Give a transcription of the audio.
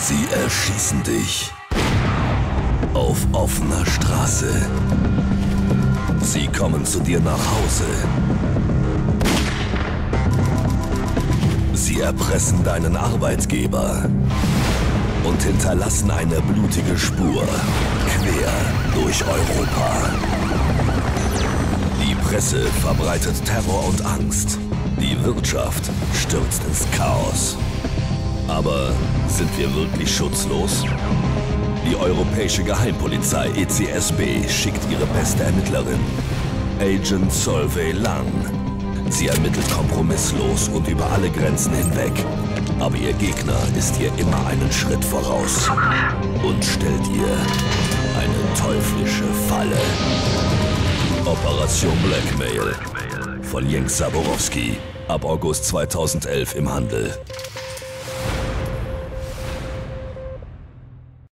Sie erschießen dich. Auf offener Straße. Sie kommen zu dir nach Hause. Sie erpressen deinen Arbeitgeber und hinterlassen eine blutige Spur quer durch Europa. Die Presse verbreitet Terror und Angst. Die Wirtschaft stürzt ins Chaos. Aber sind wir wirklich schutzlos? Die Europäische Geheimpolizei ECSB schickt ihre beste Ermittlerin, Agent Solveig Lang. Sie ermittelt kompromisslos und über alle Grenzen hinweg. Aber ihr Gegner ist ihr immer einen Schritt voraus und stellt ihr eine teuflische Falle. Operation Blackmail von Jens Saborowski ab August 2011 im Handel.